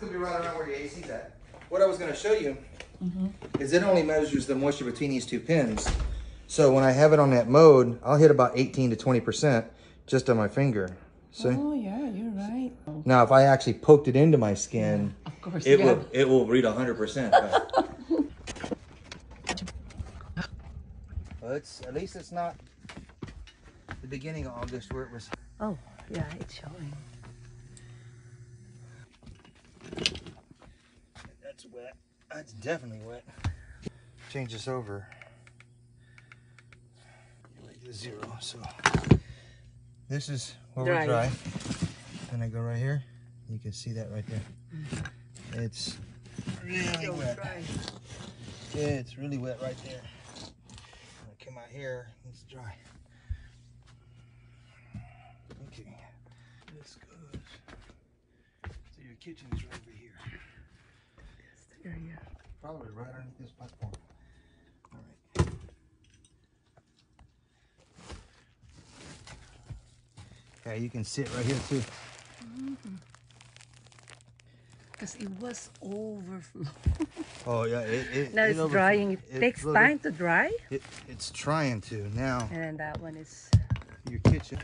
gonna be right around where your AC's at. What I was gonna show you mm-hmm. is it only measures the moisture between these two pins. So when I have it on that mode, I'll hit about 18 to 20% just on my finger. See? Oh yeah, you're right. Now, if I actually poked it into my skin, Of course, it yeah. will it will read 100%. but- well, it's at least it's not the beginning of August where it was. Oh yeah, it's showing. That's wet. That's definitely wet. Change this over. Like zero. So this is where Dry. we're dry. And I go right here. You can see that right there. It's really wet. Yeah, It's really wet right there. I come out here. It's dry. Okay. This goes. So your kitchen's right over here. Area. Probably right underneath this platform. All right. Yeah, you can sit right here too. Mm-hmm. Because it was overflow. Oh yeah, it, it now it's over- drying. It, it takes time to dry. It, it's trying to now. And that one is. Your kitchen.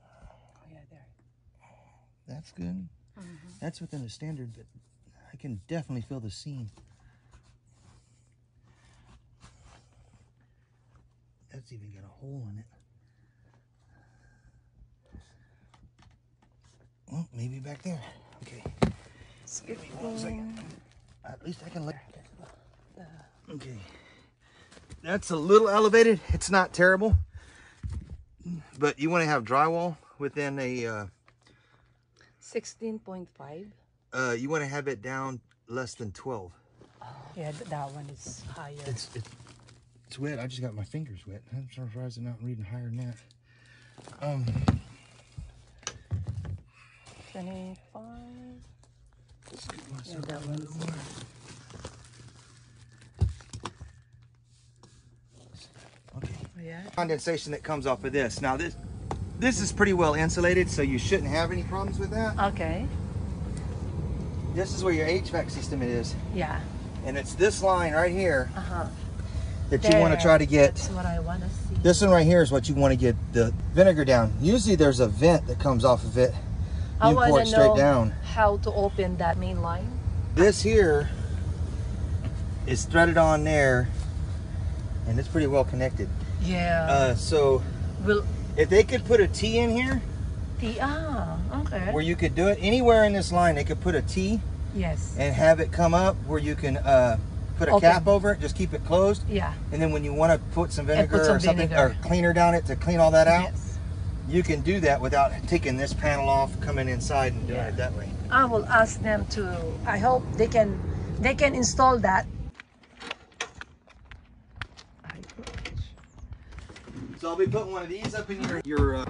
Oh yeah, there. That's good. That's within the standard, but I can definitely feel the seam. That's even got a hole in it. Well, maybe back there. Okay. Give me one second. At least I can let. Okay. That's a little elevated. It's not terrible. But you want to have drywall within a. Uh, Sixteen point five. uh, you want to have it down less than 12. Yeah, that one is higher. It's it's, it's wet. I just got my fingers wet. I'm surprised I'm not reading higher than that. Um, Twenty-five. scoop Yeah, myself that a little one's. more. Okay. Oh, yeah. Condensation that comes off of this. Now this this is pretty well insulated, so you shouldn't have any problems with that. Okay. This is where your HVAC system is, Yeah. and it's this line right here Uh huh. that you want to try to get. That's what I want to see. This one right here is what you want to get the vinegar down. Usually there's a vent that comes off of it. I You pour wanna it straight know down. how to open that main line. This here is threaded on there and it's pretty well connected. Yeah. Uh, so Will if they could put a T in here the ah okay. where you could do it anywhere in this line, they could put a T yes. and have it come up where you can uh, put a Open. cap over it, just keep it closed. Yeah. And then when you want to put some vinegar put some or something vinegar. or cleaner down it to clean all that out, Yes. you can do that without taking this panel off, coming inside and doing Yeah. it that way. I will ask them to. I hope they can. They can install that. So I'll be putting one of these up in your your uh,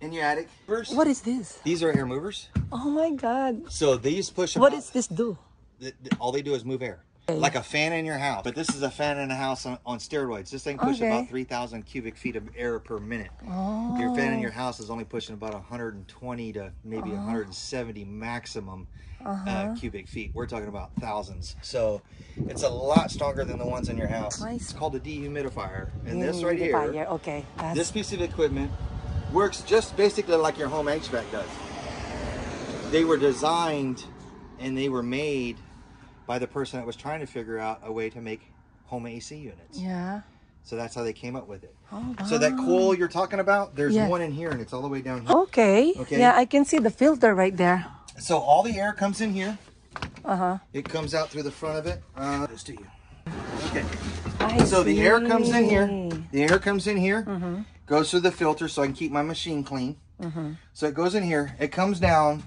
in your attic. First, What is this? these are air movers. Oh my God! So these push. What about- does this do? th- th- all they do is move air. Like a fan in your house. But this is a fan in a house on, on steroids. This thing pushes Okay. about 3,000 cubic feet of air per minute. Oh. Your fan in your house is only pushing about 120 to maybe 170 maximum Uh-huh. uh, cubic feet. We're talking about thousands. So it's a lot stronger than the ones in your house. I It's called a dehumidifier. And this right here, Okay. That's, this piece of equipment works just basically like your home HVAC does. They were designed and they were made by the person that was trying to figure out a way to make home AC units. yeah. So that's how they came up with it. Oh, So that wow. coil you're talking about, there's one in here and it's all the way down here. Okay. Okay. Yeah, I can see the filter right there. So all the air comes in here. Uh huh. It comes out through the front of it. Uh, this to you. Okay. I So the air comes in here. The air comes in here, Mm-hmm. goes through the filter so I can keep my machine clean. Mm -hmm. So it goes in here. It comes down.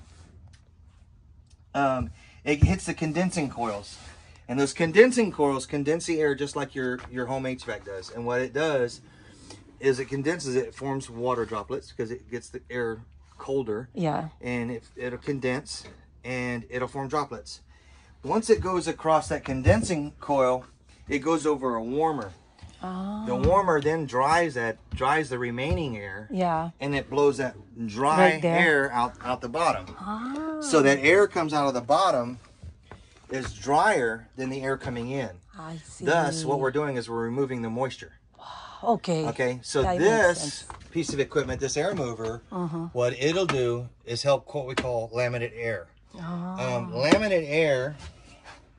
Um, it hits the condensing coils, and those condensing coils condense the air just like your your home HVAC does. And what it does is it condenses it, it forms water droplets because it gets the air colder Yeah. and it, it'll condense and it'll form droplets. Once it goes across that condensing coil, it goes over a warmer. Ah. The warmer then dries that dries the remaining air, Yeah. and it blows that dry Right air out out the bottom. Ah. So that air comes out of the bottom is drier than the air coming in. I see. Thus, what we're doing is we're removing the moisture. Okay. Okay, so That this piece of equipment, this air mover, Uh-huh. what it'll do is help what we call laminate air. Ah. Um, laminate air,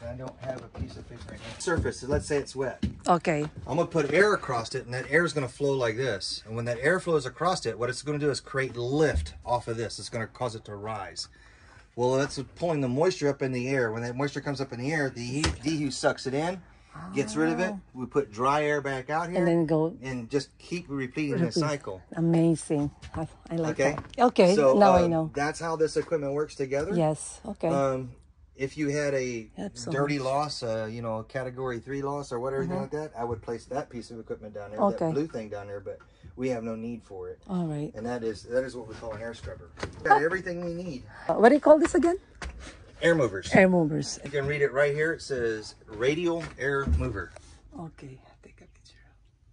I don't have a piece of paper right now. Surface, let's say it's wet. Okay. I'm gonna put air across it, and that air is gonna flow like this. And when that air flows across it, what it's gonna do is create lift off of this. It's gonna cause it to rise. Well, that's pulling the moisture up in the air. When that moisture comes up in the air, the heat, DHU sucks it in, gets rid of it. We put dry air back out here, And then go. and just keep repeating the cycle. Amazing. I, I like Okay. that. Okay. So now I um, know. That's how this equipment works together. Yes. Okay. Um, if you had a so dirty loss, uh, you know, a category three loss or whatever like that, I would place that piece of equipment down there. Okay. that blue thing down there. But we have no need for it, All right. and that is that is what we call an air scrubber. Got everything we need. Uh, what do you call this again? Air movers. Air movers. You can read it right here. It says radial air mover. Okay. Take a picture.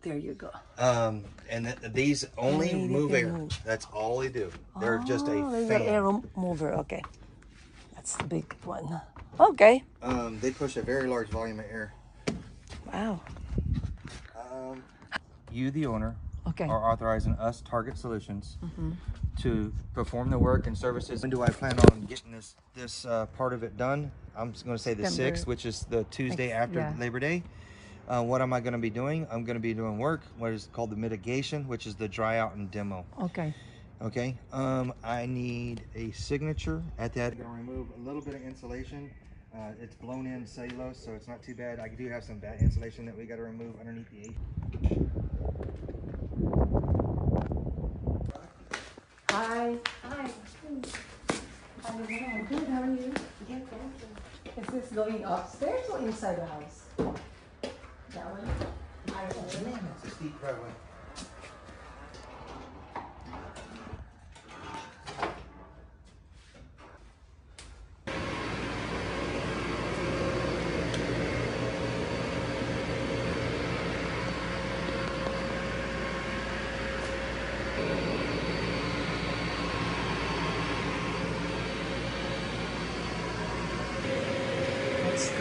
There you go. Um, and th- these only Radial move air move. That's all they do. They're just a Oh, fan. an air mover. Okay. That's the big one. Okay. Um, they push a very large volume of air. Wow. Um, you, the owner, Okay. are authorizing us, Target Solutions, Mm-hmm. to perform the work and services. When do I plan on getting this this uh, part of it done? I'm going to say the September. sixth, which is the Tuesday after yeah. Labor Day. Uh, what am I going to be doing? I'm going to be doing work, what is called the mitigation, which is the dry out and demo. Okay. Okay. Um, I need a signature at that. I'm going to remove a little bit of insulation. Uh, it's blown in cellulose, so it's not too bad. I do have some bad insulation that we got to remove underneath the A. Hi. Hi. How are you? Good. How are you? Good. Is this going upstairs or inside the house? That one. I don't know. It's a steep driveway.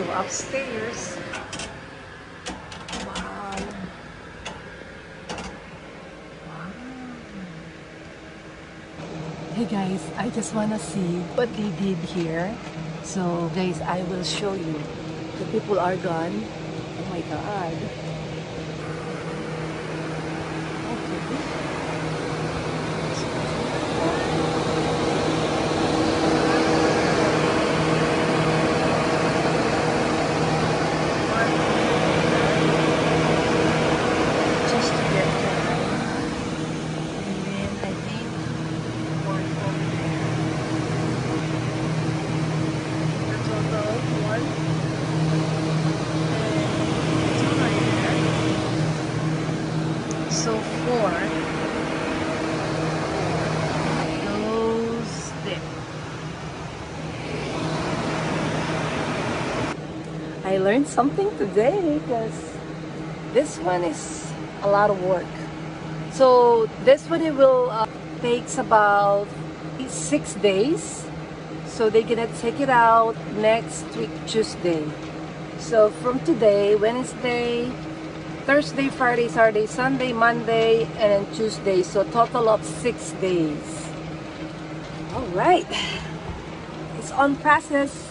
Go upstairs. Wow. Hey guys, I just wanna see what they did here. So guys, I will show you. The people are gone. Oh my god. Okay. I learned something today because this one is a lot of work. So this one it will uh, takes about six days. So they're gonna take it out next week Tuesday. So from today, Wednesday, Thursday, Friday, Saturday, Sunday, Monday, and Tuesday. So total of six days. All right, it's on process.